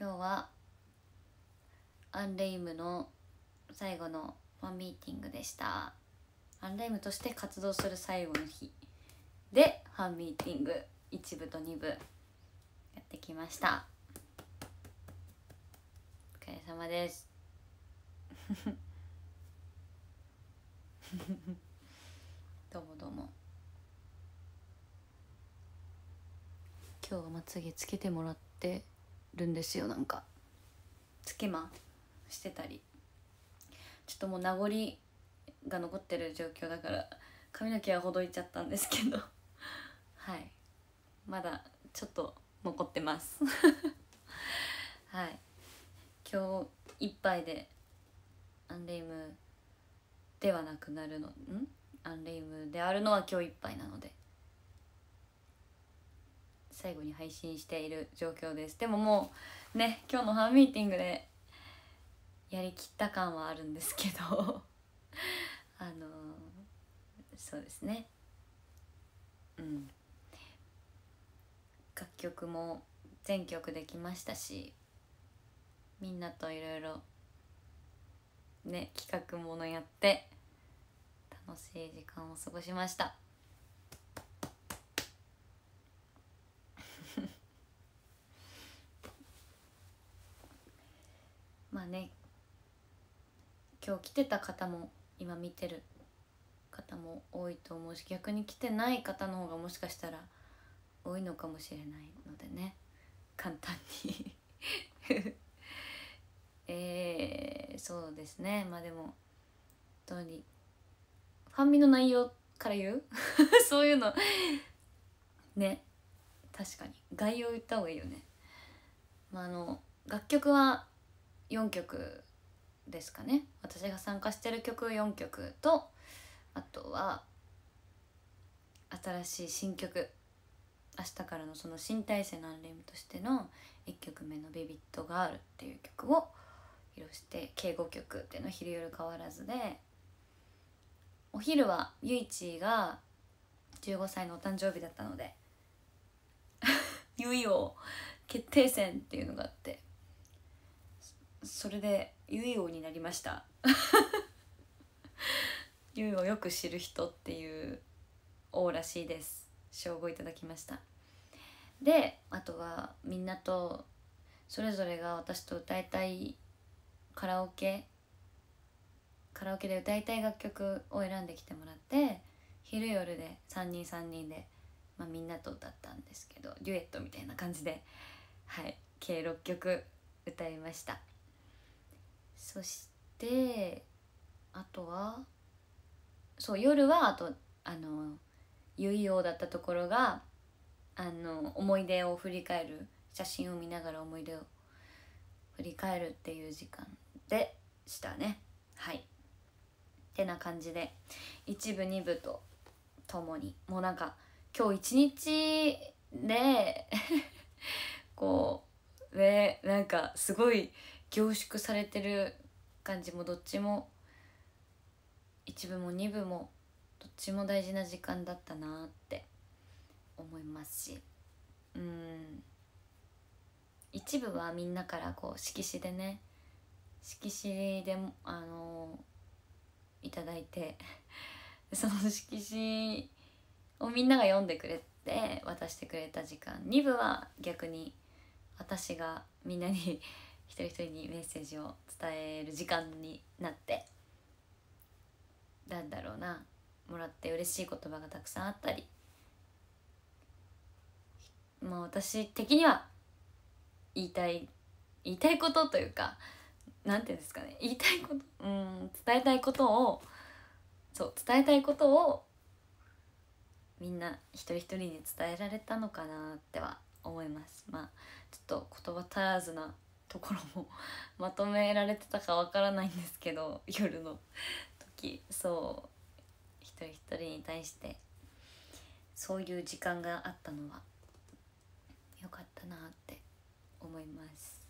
今日はアンレイムの最後のファンミーティングでした。アンレイムとして活動する最後の日。でファンミーティング。1部と2部。やってきました。お疲れ様です。どうもどうも。今日はまつげつけてもらってるんですよなんか。つけましてたり。ちょっともう名残が残ってる状況だから髪の毛はほどいちゃったんですけど。はい。まだちょっと残ってます。はい。今日いっぱいでアンレイムではなくなるのん？アンレイムであるのは今日いっぱいなので。最後に配信している状況です。でももうね今日のファンミーティングでやりきった感はあるんですけど。あのそうですね。うん。楽曲も全曲できましたしみんなといろいろね企画ものやって楽しい時間を過ごしましたまあね今日来てた方も今見てる方も多いと思うし逆に来てない方の方がもしかしたら多いのかもしれないのでね。簡単に。えー、そうですね。まあでも本当に。ファンミの内容から言う？そういうの。ね。確かに。概要言った方がいいよね、まあ、あの楽曲は4曲ですかね。私が参加してる曲4曲とあとは新しい新曲。明日からのその新体制のアンレムとしての1曲目の「ビビットガール」っていう曲を披露して計5曲っていうのは昼夜変わらずでお昼はゆいちが15歳のお誕生日だったのでゆい王決定戦っていうのがあってそれでゆい王になりました。ゆいをよく知る人っていう王らしいです。称号いただきました。であとはみんなとそれぞれが私と歌いたいカラオケカラオケで歌いたい楽曲を選んできてもらって昼夜で3人3人で、まあ、みんなと歌ったんですけどデュエットみたいな感じではい計6曲歌いましたそしてあとはそう夜はあとあの結用だったところがあの思い出を振り返る写真を見ながら思い出を振り返るっていう時間でしたね。はい。てな感じで1部2部とともにもうなんか今日一日で こうねなんかすごい凝縮されてる感じもどっちも1部も2部もどっちも大事な時間だったなって思いますし。うん。一部はみんなからこう色紙でね色紙であのいただいて その色紙をみんなが読んでくれて渡してくれた時間。2部は逆に私がみんなに一人一人にメッセージを伝える時間になってなんだろうなもらって嬉しい言葉がたくさんあったり。まあ私的には言いたい言いたいことというかなんていうんですかね。言いたいことうん伝えたいことをそう伝えたいことをみんな一人一人に伝えられたのかなっては思います。まあちょっと言葉足らずなところも まとめられてたかわからないんですけど夜の時。そう。一人一人に対して。そういう時間があったのはよかったなって思います。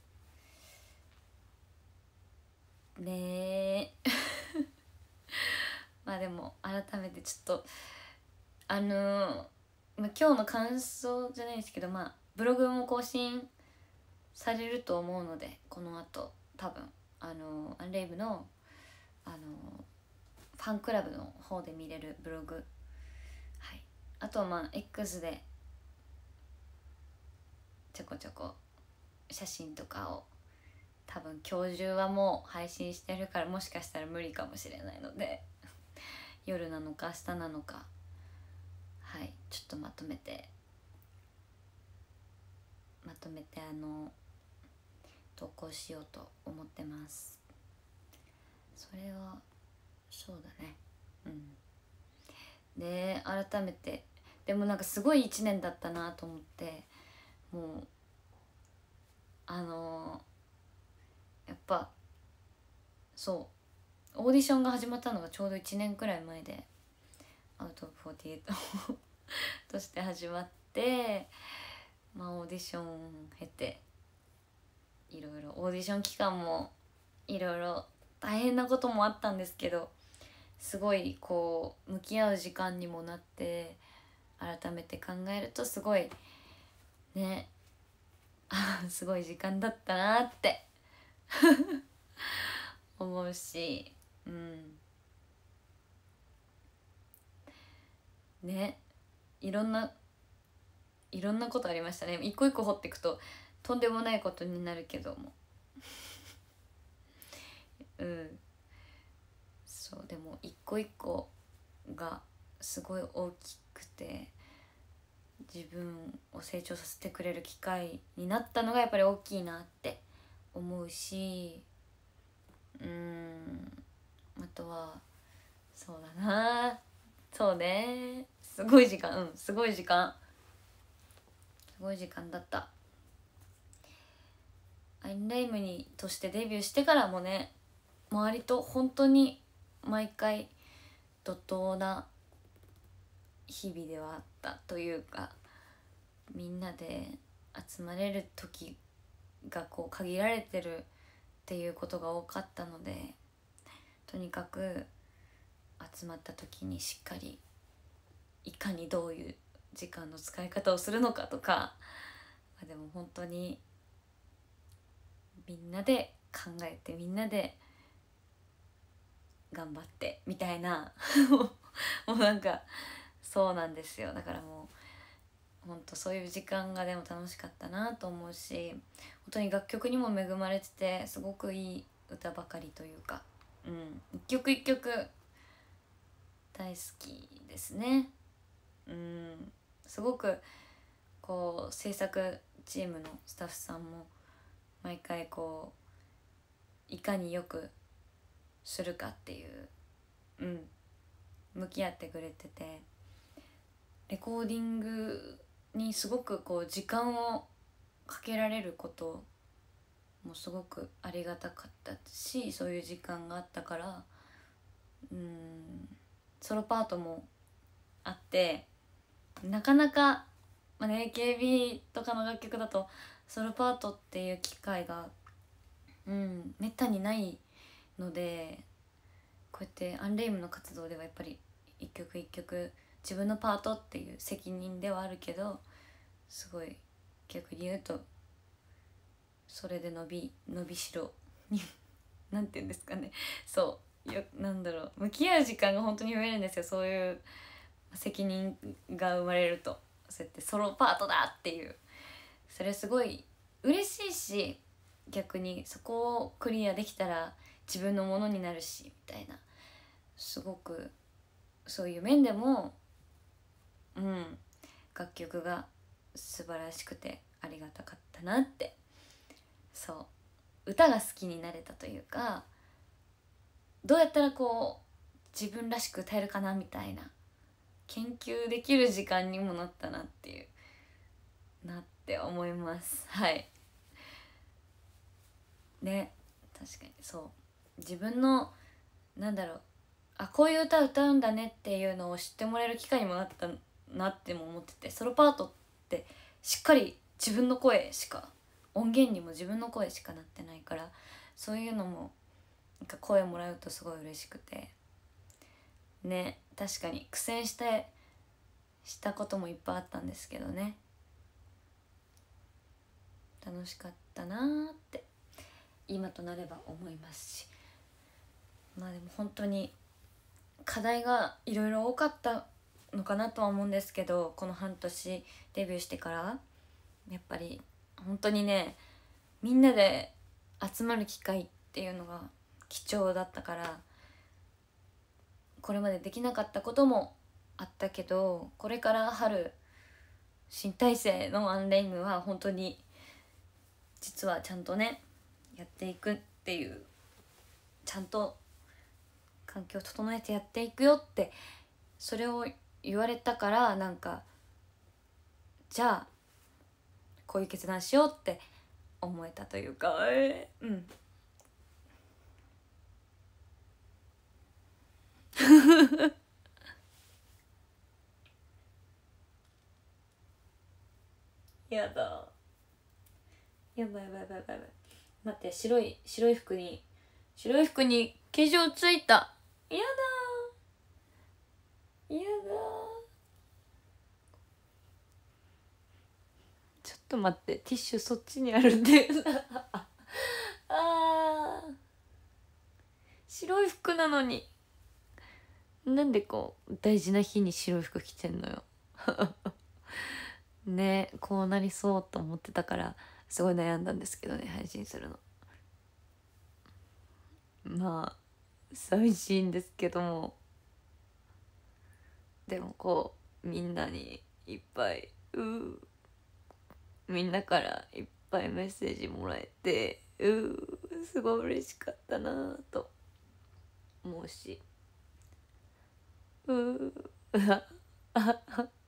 ねえ。まあでも改めてちょっとあのまあ、今日の感想じゃないですけどまあブログも更新されると思うのでこの後多分あのアンレイブのあのファンクラブの方で見れるブログ。はい。あとはまあ X でちょこちょこ写真とかを多分今日中はもう配信してるからもしかしたら無理かもしれないので 夜なのか明日なのかはい。ちょっとまとめてまとめてあの投稿しようと思ってます。それはそうだね。うん。で改めて。でもなんかすごい1年だったなと思って。もうあのやっぱそう。オーディションが始まったのがちょうど1年くらい前でアウト・オブ・48 として始まってまあオーディション経ていろいろオーディション期間もいろいろ大変なこともあったんですけどすごいこう向き合う時間にもなって改めて考えるとすごいね すごい時間だったなって 思うしうん。ねいろんないろんなことありましたね。一個一個掘っていくととんでもないことになるけども。うん。そうでも一個一個がすごい大きくて自分を成長させてくれる機会になったのがやっぱり大きいなって思うしうん。あとはそうだな。そうね。すごい時間。うんすごい時間。すごい時間だった。アインライムにとしてデビューしてからもね周りと本当に毎回怒涛な日々ではあったというかみんなで集まれる時がこう限られてるっていうことが多かったのでとにかく集まった時にしっかりいかにどういう時間の使い方をするのかとかでも本当にみんなで考えてみんなで頑張ってみたいな もうなんかそうなんですよだからもう本当そういう時間がでも楽しかったなと思うし本当に楽曲にも恵まれててすごくいい歌ばかりというか、うん、一曲一曲大好きですね。うんすごくこう制作チームのスタッフさんも毎回こういかによくするかっていううん向き合ってくれててレコーディングにすごくこう時間をかけられることもすごくありがたかったしそういう時間があったからうんソロパートもあってなかなか、まあね、AKB とかの楽曲だとソロパートっていう機会がうんめったにないのでこうやってアンレイムの活動ではやっぱり一曲一曲自分のパートっていう責任ではあるけどすごい逆に言うとそれで伸び伸びしろ に何て言うんですかね。そうよなんだろう向き合う時間が本当に増えるんですよ。そういう責任が生まれると。そうやってソロパートだっていうそれすごい嬉しいし逆にそこをクリアできたら自分のものになるしみたいな。すごくそういう面でもうん楽曲が素晴らしくてありがたかったなって。そう。歌が好きになれたというかどうやったらこう自分らしく歌えるかなみたいな。研究できる時間にもなったなっていう。なっって思います。はい。ね確かに。そう。自分のなんだろう。あこういう歌歌うんだねっていうのを知ってもらえる機会にもなったなっても思っててソロパートってしっかり自分の声しか音源にも自分の声しかなってないからそういうのもなんか声もらうとすごい嬉しくて。ね確かに苦戦してしたこともいっぱいあったんですけどね。楽しかったなーって今となれば思いますし。まあでも本当に課題がいろいろ多かったのかなとは思うんですけどこの半年デビューしてからやっぱり本当にねみんなで集まる機会っていうのが貴重だったからこれまでできなかったこともあったけどこれから春新体制のワンレイムは本当に実はちゃんとねやっていくっていうちゃんと環境を整えてやっていくよってそれを言われたからなんかじゃあこういう決断しようって思えたというか、えー、うん。やだ。やばいやばいやばいやばい。待って白い白い服に白い服に化粧ついた。やだやだちょっと待ってティッシュそっちにあるんで。あー。白い服なのに。なんでこう大事な日に白い服着てんのよ。ねこうなりそうと思ってたから。すごい悩んだんですけどね配信するの。まあ寂しいんですけども。でもこうみんなにいっぱいうみんなからいっぱいメッセージもらえてうすごい嬉しかったなと思うし。う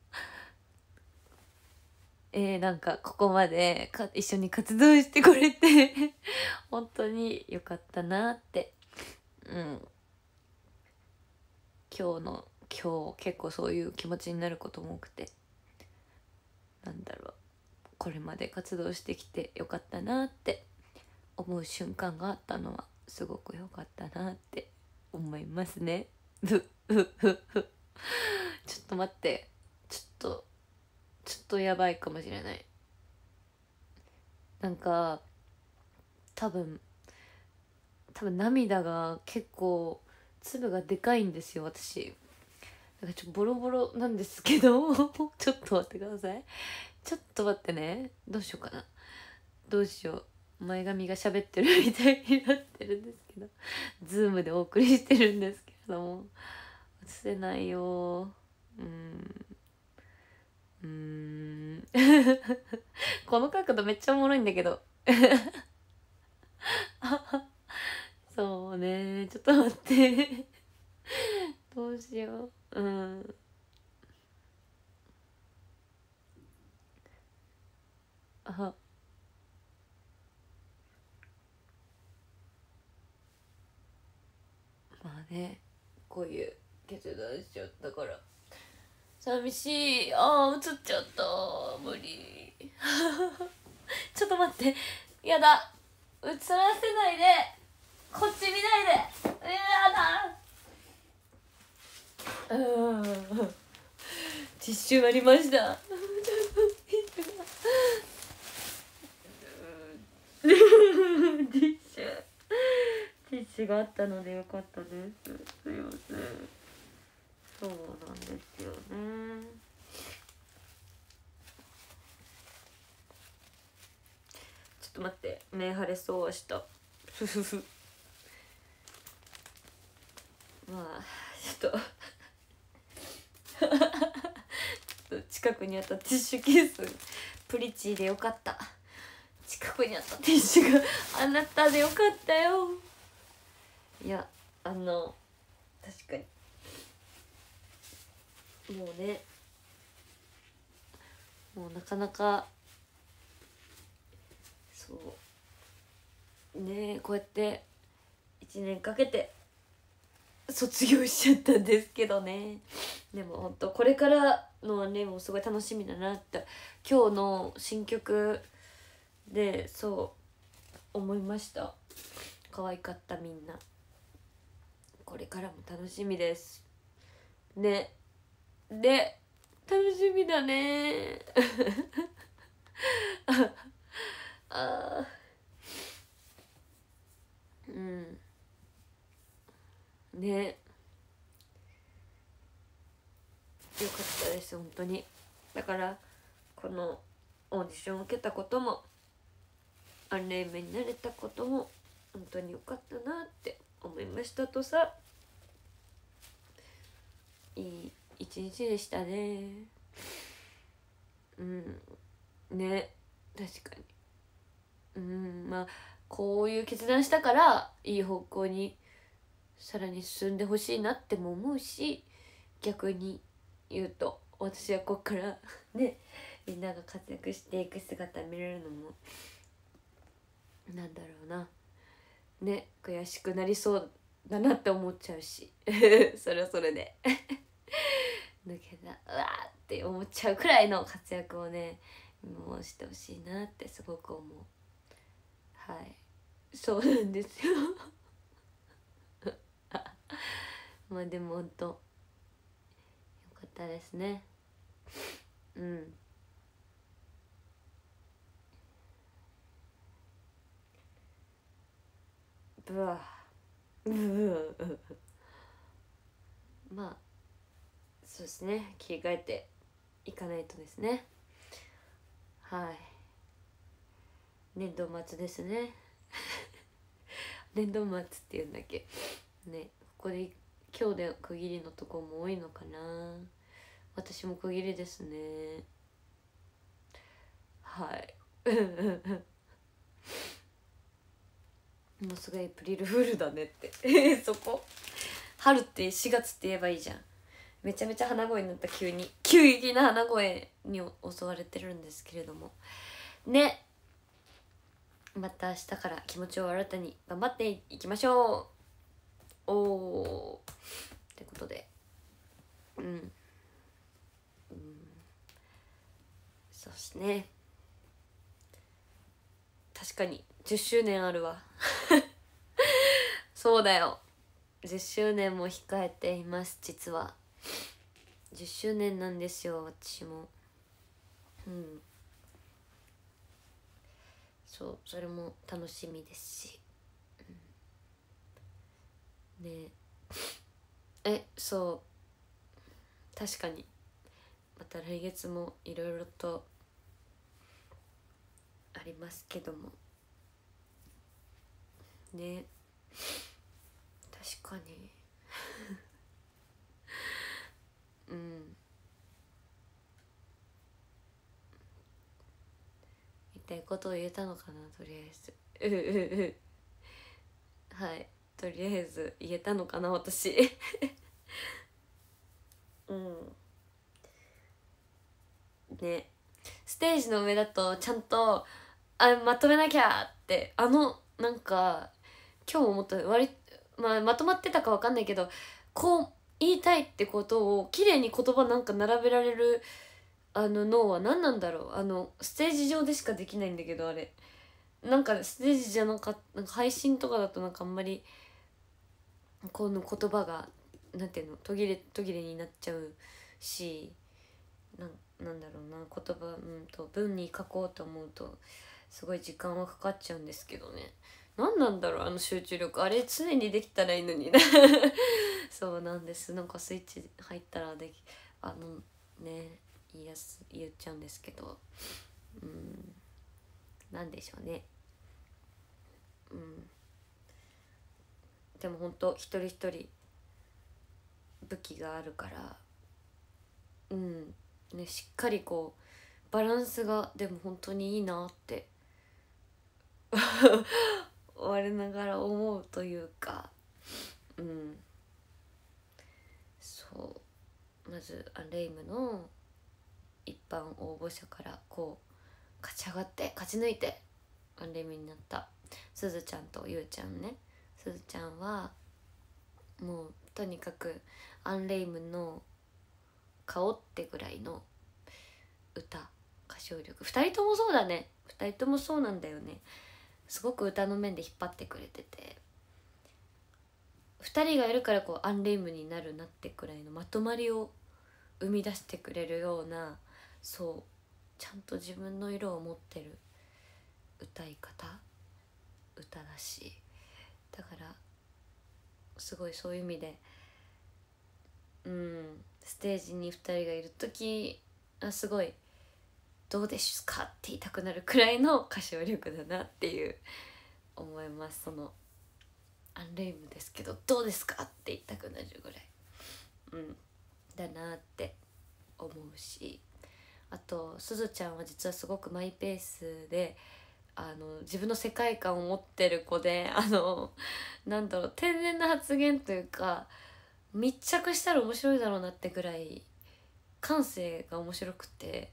えー、なんかここまでか一緒に活動してくれて 本当によかったなって。うん。今日の今日結構そういう気持ちになることも多くて。なんだろう。これまで活動してきてよかったなって。思う瞬間があったのはすごく良かったなって。思いますね。ちょっと待って。ちょっとちょっとやばいかもしれない。なんか多分多分涙が結構粒がでかいんですよ私。だかちょっとボロボロなんですけど ちょっと待ってください。ちょっと待ってね。どうしようかな。どうしよう。前髪が喋ってるみたいになってるんですけど。ズームでお送りしてるんですけども。映せないようん。うん。この角度めっちゃおもろいんだけど。そうね。ちょっと待って。どうしよう。うん。あ。まあね。こういう決断しちゃったから。寂しい。ああ映っちゃった。無理。ちょっと待って。やだ。映らせないで。こっち見ないで。やだ。うん。ティッシュありました。ティッシュティッシュがあったのでよかったです。すいません。そうなんですよね。ちょっと待って目腫れそう明日。ふふふまあ ちょっと近くにあったティッシュケースプリチーでよかった。近くにあったティッシュがあなたでよかったよ。いやあの確かに。もうね。もうなかなか。そう。ねこうやって。1年かけて。卒業しちゃったんですけどね。でも本当これからのねもうすごい楽しみだなって。今日の新曲。でそう思いました。可愛かったみんな。これからも楽しみです。ね。で楽しみだね。あーうん。ね。よかったです本当に。だからこのオーディションを受けたこともアンレイメになれたことも本当によかったなって思いましたとさ。いい一日でしたね。うん。ね。確かに。うん。まあこういう決断したからいい方向にさらに進んでほしいなっても思うし逆に言うと私はこっから ねみんなが活躍していく姿見れるのもなんだろうな。ね悔しくなりそうだなって思っちゃうし。それはそれで。抜けたうわーって思っちゃうくらいの活躍をねもうしてほしいなってすごく思う。はい。そうなんですよ。まあでもほんとよかったですね。うん。ブワー。まあそうですね。切り替えていかないとですね。はい。年度末ですね。年度末っていうんだっけ？ね。ここで今日で区切りのとこも多いのかな。私も区切りですね。はい。もうすぐエプリルフールだねって。そこ？春って4月って言えばいいじゃん。めちゃめちゃ鼻声になった急に。急激な鼻声に襲われてるんですけれども。ね。また明日から気持ちを新たに頑張っていきましょう。おー。ってことで。うん、うん、そうっすね。確かに。10周年あるわ。そうだよ。10周年も控えています実は。10周年なんですよ私も。うん。そうそれも楽しみですし、うん、ね。えそう。確かに。また来月もいろいろとありますけども。ね。確かに。言いたいことを言えたのかなとりあえず。ううう。はい。とりあえず言えたのかな私。うん。ね。ステージの上だとちゃんとあまとめなきゃってあのなんか今日思った割、まあ、まとまってたか分かんないけどこう言いたいってことを綺麗に言葉なんか並べられるあの脳は何なんだろう？あのステージ上でしかできないんだけどあれ。なんかステージじゃなかなんか配信とかだとなんかあんまりこの言葉がなんていうの？途切れ途切れになっちゃうしななんだろうな言葉うんと文に書こうと思うとすごい時間はかかっちゃうんですけどね。何なんだろうあの集中力。あれ常にできたらいいのに。な そうなんです。なんかスイッチ入ったらできあのね。言いやす言っちゃうんですけどうんなんでしょうね。うん。でも本当一人一人武器があるからうん。ねしっかりこうバランスがでも本当にいいなって我ながら思うというかうん。そう。まずアレイムの一般応募者からこう勝ち上がって勝ち抜いてアンレイムになった。すずちゃんとゆうちゃんね。すずちゃんはもうとにかくアンレイムの顔ってぐらいの歌歌唱力。2人ともそうだね。2人ともそうなんだよね。すごく歌の面で引っ張ってくれてて。2人がいるからこうアンレイムになるなってくらいのまとまりを生み出してくれるようなそうちゃんと自分の色を持ってる歌い方歌だしだからすごいそういう意味でうんステージに2人がいる時あすごい「どうですか?」って言いたくなるくらいの歌唱力だなっていう思いますそのアンレイムですけど「どうですか?」って言いたくなるぐらいうんだなって思うしあとすずちゃんは実はすごくマイペースであの自分の世界観を持ってる子で あのなんだろう天然な発言というか密着したら面白いだろうなってぐらい感性が面白くて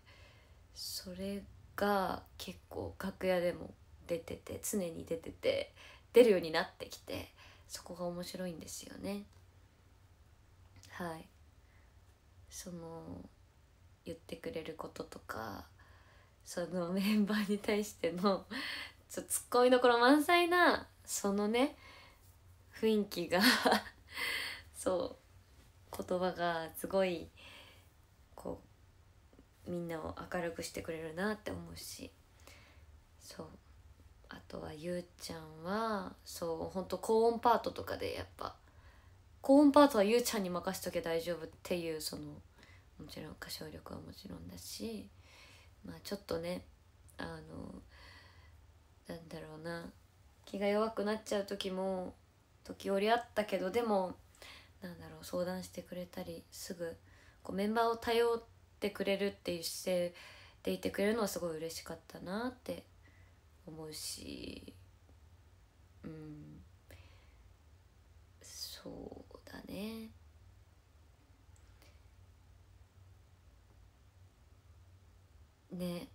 それが結構楽屋でも出てて常に出てて出るようになってきてそこが面白いんですよね。はい。その言ってくれることとかそのメンバーに対してのちょツッコミどころ満載なそのね雰囲気が そう言葉がすごいこうみんなを明るくしてくれるなって思うしそうあとはゆうちゃんはそうほんと高音パートとかでやっぱ高音パートはゆうちゃんに任せとけ大丈夫っていうそのもちろん歌唱力はもちろんだしまあちょっとねあのなんだろうな気が弱くなっちゃう時も時折あったけどでもなんだろう相談してくれたりすぐこうメンバーを頼ってくれるっていう姿勢でいてくれるのはすごい嬉しかったなって思うしうんそうだね。ね。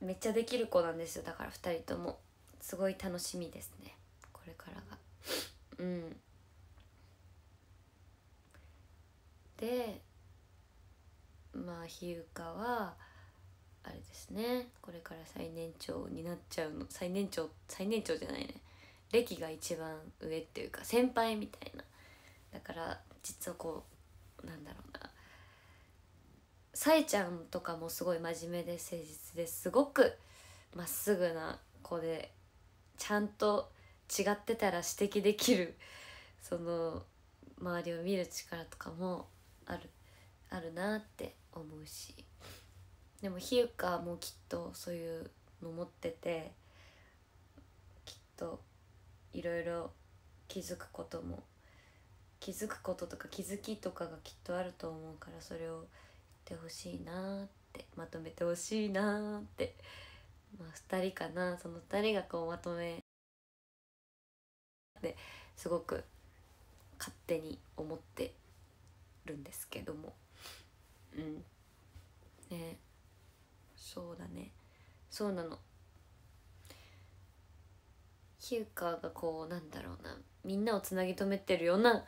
めっちゃできる子なんですよだから2人とも。すごい楽しみですねこれからが。うん。でまあ日向はあれですねこれから最年長になっちゃうの。最年長最年長じゃないね。歴が一番上っていうか先輩みたいな。だから実はこうなんだろうな。さえちゃんとかもすごい真面目で誠実ですごくまっすぐな子でちゃんと違ってたら指摘できるその周りを見る力とかもあるあるなって思うし。でもひゆかもきっとそういうの持っててきっといろいろ気づくことも気づくこととか気づきとかがきっとあると思うからそれをてほしいなってまとめてほしいなってまあ2人かなその2人がこうまとめですごく勝手に思ってるんですけども。うん。ね。そうだね。そうなの。ヒューカーがこうなんだろうなみんなをつなぎ止めてるような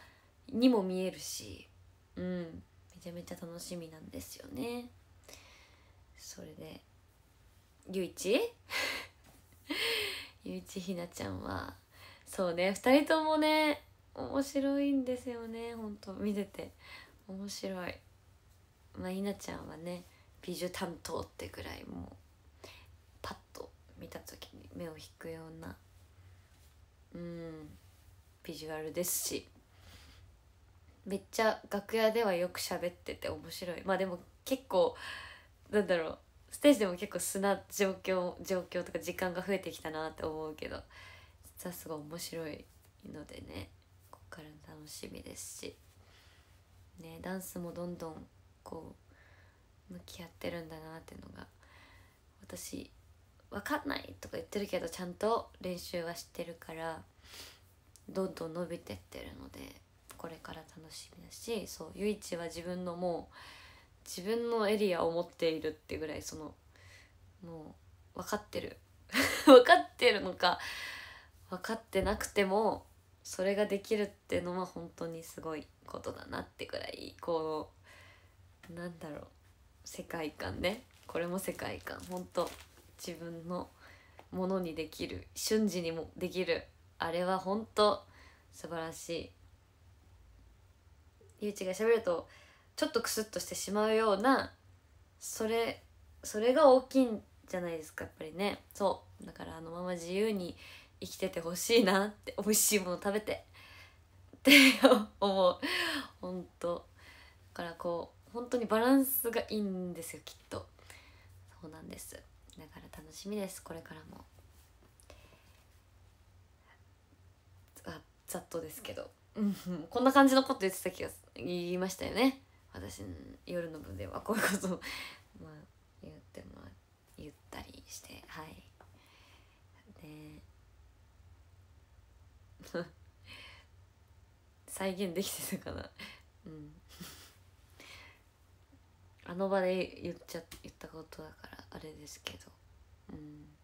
にも見えるし。うん。めちゃめちゃ楽しみなんですよね。それでゆういちゆういちひなちゃんはそうね2人ともね面白いんですよねほんと見てて。面白い。まあひなちゃんはね美女担当ってぐらいもうパッと見た時に目を引くようなうんビジュアルですし。めっちゃ楽屋ではよく喋ってて面白い。まあでも結構なんだろう。ステージでも結構素な状況状況とか時間が増えてきたなって思うけど実はすごい面白いのでねこっから楽しみですし。ねダンスもどんどんこう向き合ってるんだなっていうのが私分かんないとか言ってるけどちゃんと練習はしてるからどんどん伸びてってるのでこれから楽しみだしそうゆいちは自分のもう自分のエリアを持っているってぐらいそのもう分かってる。分かってるのか分かってなくてもそれができるってのは本当にすごいことだなってぐらいこうなんだろう世界観ね。これも世界観。本当自分のものにできる瞬時にもできるあれは本当素晴らしい。ゆうちが喋るとちょっとクスッとしてしまうようなそれそれが大きいんじゃないですかやっぱりね。そう。だからあのまま自由に生きててほしいなって美味しいもの食べて。って思う。本当。だからこう本当にバランスがいいんですよきっと。そうなんです。だから楽しみですこれからも。あざっとですけど。うんこんな感じのこと言ってた気がす言いましたよね。私夜の部ではこういうことをまあ言っても言ったりしてはい。で 再現できてたかな。うん。あの場で言っちゃ言ったことだからあれですけど。うん。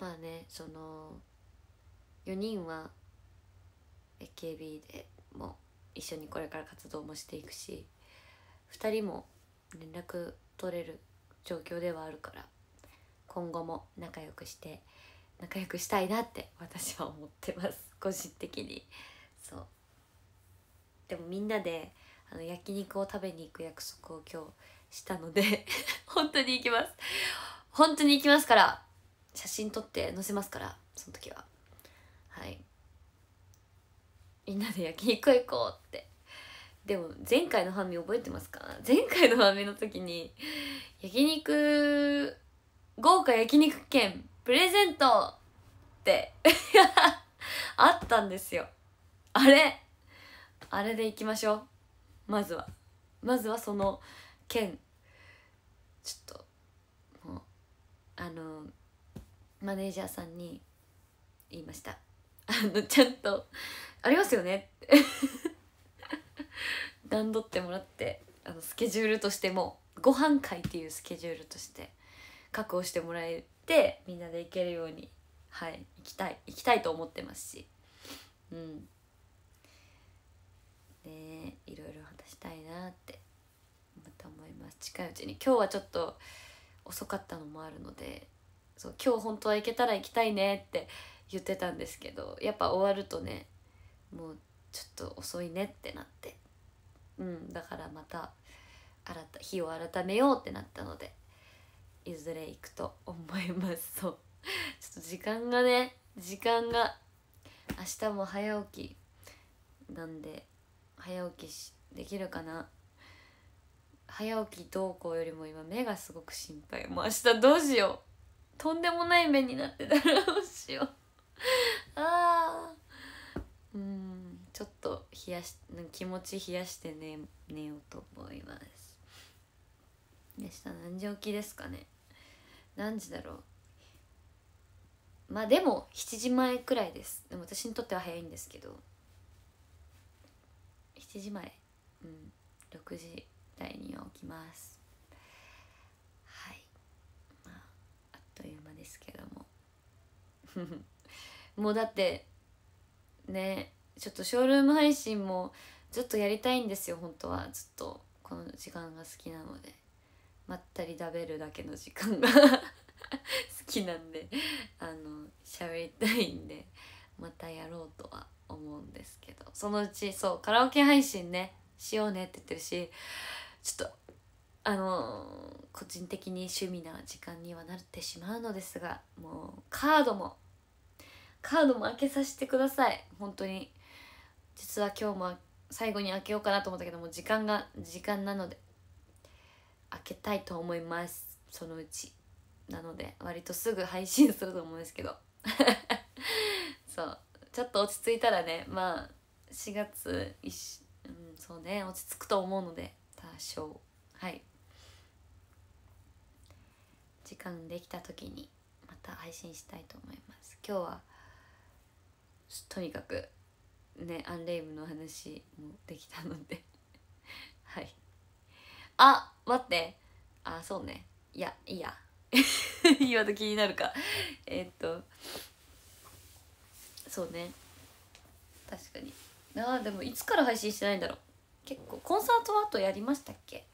まあねその4人は AKB でも一緒にこれから活動もしていくし2人も連絡取れる状況ではあるから今後も仲良くして仲良くしたいなって私は思ってます。個人的に。そう。でもみんなであの焼肉を食べに行く約束を今日したので 本当に行きます。本当に行きますから写真撮って載せますからその時は。はい。みんなで焼肉行こうって。でも前回のファミ覚えてますか？前回のファミの時に焼肉豪華焼肉券プレゼントって あったんですよ。あれあれで行きましょう。まずは。まずはその券。ちょっともうあのマネージャーさんに言いました。あのちゃんと「ありますよね」って。段取ってもらってあのスケジュールとしてもご飯会っていうスケジュールとして確保してもらえてみんなで行けるようにはい行きたい行きたいと思ってますし。うん。ねいろいろ話したいなってまた思います。近いうちに。今日はちょっと遅かったのもあるのでそう今日本当は行けたら行きたいねって言ってたんですけどやっぱ終わるとねもうちょっと遅いねってなって。うんだからまた新た日を改めようってなったのでいずれ行くと思います。そう。ちょっと時間がね時間が明日も早起きなんで早起きしできるかな。早起きどうこうよりも今目がすごく心配。もう明日どうしよう。とんでもない目になってたらどうしよう。あー。うん。ちょっと冷やし気持ち冷やして寝寝ようと思います。明日何時起きですかね。何時だろう。まあでも7時前くらいです。でも私にとっては早いんですけど。7時前。うん。6時台には起きますはいまああっという間ですけどももうだってねちょっとショールーム配信もずっとやりたいんですよ本当はずっとこの時間が好きなのでまったり食べるだけの時間が好きなんであの喋りたいんでまたやろうとは思うんですけどそのうちそうカラオケ配信ねしようねって言ってるしちょっとあのー個人的に趣味な時間にはなってしまうのですがもうカードもカードも開けさせてください。本当に。実は今日も最後に開けようかなと思ったけども時間が時間なので開けたいと思います。そのうちなので割とすぐ配信すると思うんですけど。そう。ちょっと落ち着いたらねまあ4月いし、うん、そうね落ち着くと思うので多少。はい。時間できた時にまた配信したいと思います。今日はとにかくねアンレイムの話もできたので。はい。あ待って。あそうね。いやいいや。今と気になるか。えっとそうね。確かに。あでもいつから配信してないんだろう。結構コンサートアートやりましたっけ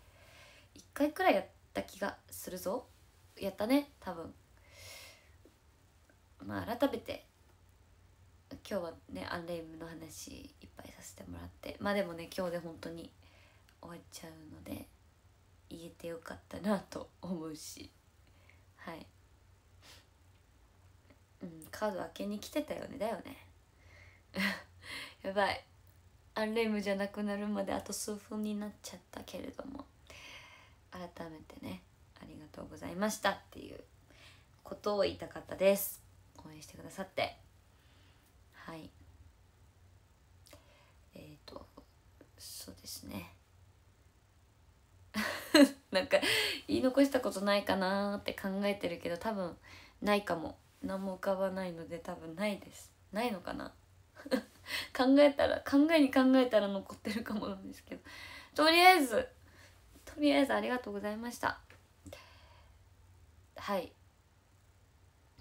？1回くらいやった気がするぞ。やったね多分。まあ改めて今日はねアンレイムの話いっぱいさせてもらって。まあでもね今日で本当に終わっちゃうので言えてよかったなと思うし。はい。うんカード開けに来てたよねだよね。やばい。アンレイムじゃなくなるまであと数分になっちゃったけれども。改めてね。ありがとうございましたっていうことを言いたかったです。応援してくださって。はい。えっ、ー、とそうですね。なんか言い残したことないかなって考えてるけど多分ないかも。何も浮かばないので多分ないです。ないのかな？考えたら考えに考えたら残ってるかもなんですけど。とりあえずとりあえずありがとうございました。はい。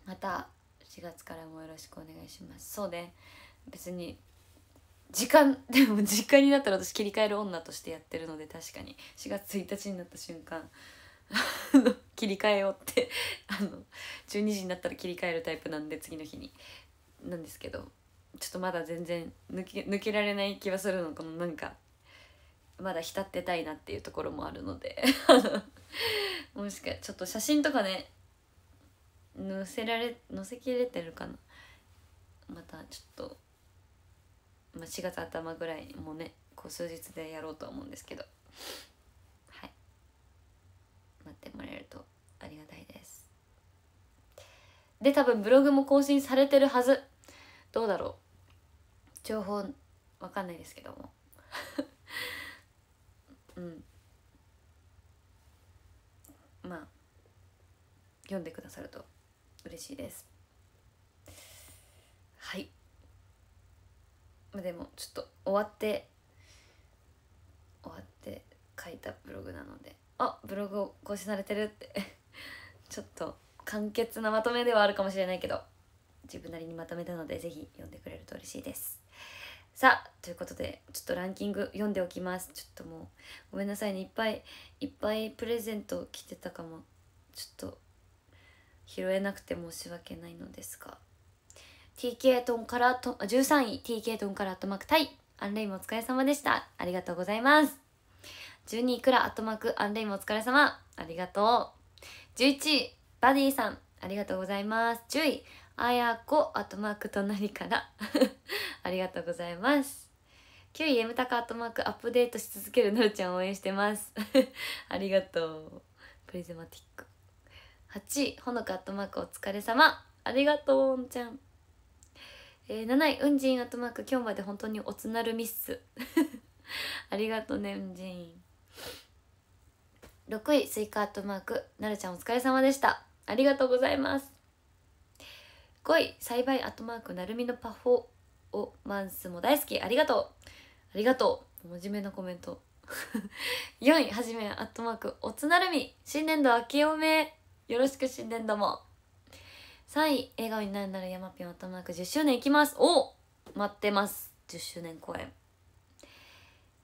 また4月からもよろしくお願いします。そうね。別に時間 でも時間になったら私切り替える女としてやってるので確かに。4月1日になった瞬間切り替えようって あの12時になったら切り替えるタイプなんで次の日に。なんですけどちょっとまだ全然抜け抜けられない気はするのこのなんかまだ浸ってたいなっていうところもあるので。もしかちょっと写真とかね載せられ載せきれてるかな。またちょっと、まあ、4月頭ぐらいもねこう数日でやろうと思うんですけど。はい。待ってもらえるとありがたいです。で多分ブログも更新されてるはず。どうだろう。情報わかんないですけども。うん。まあ読んでくださると嬉しいです。はい。までもちょっと終わって終わって書いたブログなのであブログを更新されてるって ちょっと簡潔なまとめではあるかもしれないけど自分なりにまとめたので是非読んでくれると嬉しいです。さあということでちょっとランキング読んでおきます。ちょっともうごめんなさいね。いっぱいいっぱいプレゼント来てたかも。ちょっと拾えなくて申し訳ないのですが。TK トンからと13位 TK トンからアットマークタイ。アンレイもお疲れ様でした。ありがとうございます。12位クラアットマークアンレイもお疲れ様。ありがとう。11位バディさん。ありがとうございます。10位あやこアットマーク隣から ありがとうございます。9位 M タカアットマークアップデートし続けるなるちゃん応援してます。ありがとう。プリズマティック。8位ほのかアットマークお疲れ様。ありがとうおんちゃん。えー、7位うんじんアットマーク今日まで本当におつなるミス。ありがとうねうんじん。6位スイカアットマークなるちゃんお疲れ様でした。ありがとうございます。5位栽培アットマークなるみのパフォーマンスも大好き。ありがとう。ありがとう。真面目なコメント。4位はじめアットマークおつなるみ。新年度明けおめ。よろしく新年度も。3位笑顔になるなら山ぴょんとマーク10周年いきます。お待ってます。10周年公演。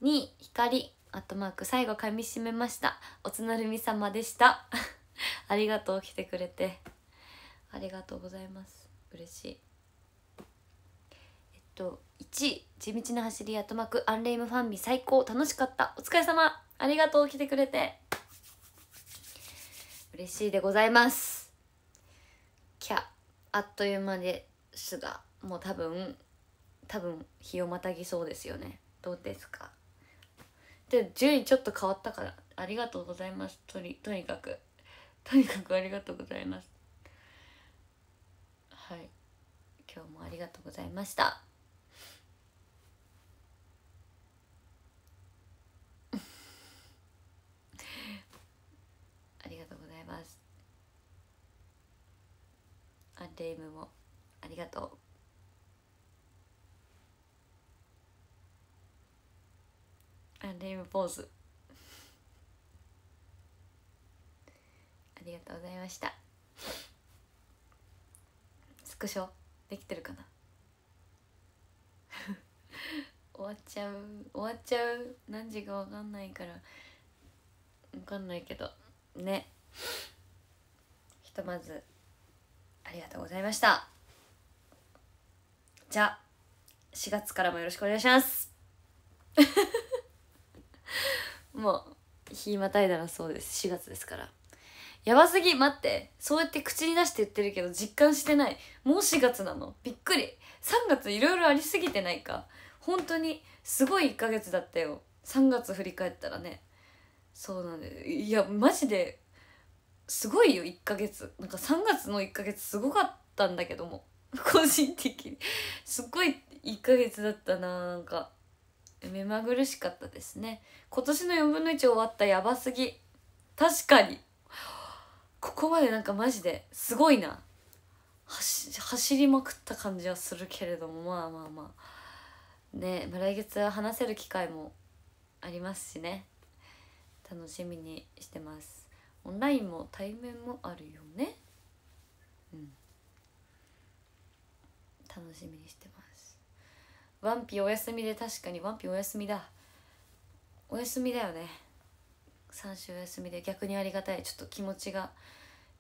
2位光アットマーク最後噛み締めました。おつなるみ様でした。ありがとう来てくれて。ありがとうございます。嬉しい。えっと1位地道な走りアットマークアンレイムファンミ最高楽しかった。お疲れ様。ありがとう来てくれて。嬉しいでございます。キャあっという間ですがもう多分多分日をまたぎそうですよね。どうですか？で順位ちょっと変わったからありがとうございます。とにとにかく。とにかくありがとうございますはい今日もありがとうございました。アンレイムもありがとう。アンレイムポーズ。ありがとうございました。スクショ。できてるかな？終わっちゃう終わっちゃう何時か分かんないから。分かんないけど。ね。ひとまずありがとうございました。じゃあ4月からもよろしくお願いします。もう日またいだらそうです。4月ですから。やばすぎ待って。そうやって口に出して言ってるけど実感してない。もう4月なの。びっくり。3月いろいろありすぎてないか。本当にすごい1ヶ月だったよ。3月振り返ったらね。そうなんでいやマジですごいよ1ヶ月。なんか3月の1ヶ月すごかったんだけども。個人的に。すっごい1ヶ月だったな。なんか目まぐるしかったですね。今年の4分の1終わった。やばすぎ。確かに。ここまでなんかマジですごいな。走りまくった感じはするけれどもまあまあまあ。ね、まあ、来月は話せる機会もありますしね。楽しみにしてます。オンラインも対面もあるよね。うん。楽しみにしてます。ワンピお休みで確かにワンピお休みだ。お休みだよね。3週休みで逆にありがたい。ちょっと気持ちが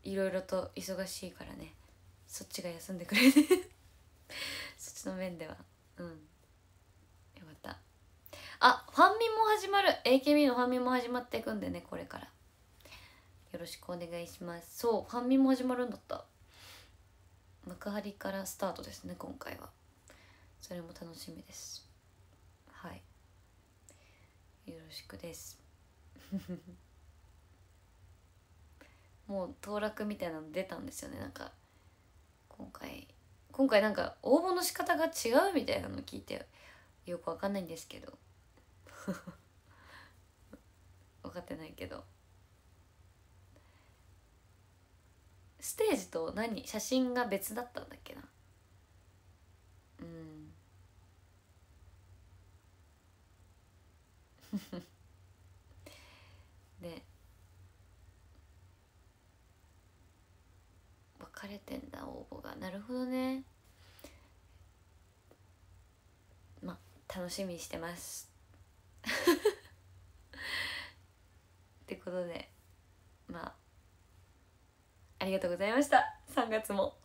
いろいろと忙しいからね。そっちが休んでくれて。そっちの面では。うん。よかった。あファンミも始まる。AKB のファンミも始まっていくんでねこれから。よろしくお願いします。そうファンミも始まるんだった。幕張からスタートですね今回は。それも楽しみです。はい。よろしくです。もう当落みたいなの出たんですよねなんか今回。今回なんか応募の仕方が違うみたいなの聞いてよくわかんないんですけど。分かってないけど。ステージと何？写真が別だったんだっけな。うんで分かれてんだ応募が。なるほどね。まあ楽しみにしてます。ってことでまあありがとうございました。3月も。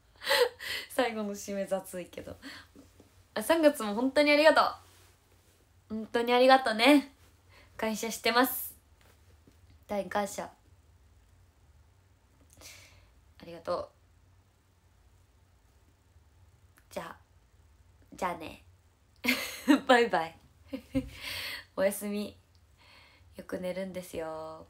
最後の締め雑いけど。あ3月も本当にありがとう。本当にありがとうね。感謝してます。大感謝。りがとう。じゃあじゃあね。バイバイ。おやすみ。よく寝るんですよ。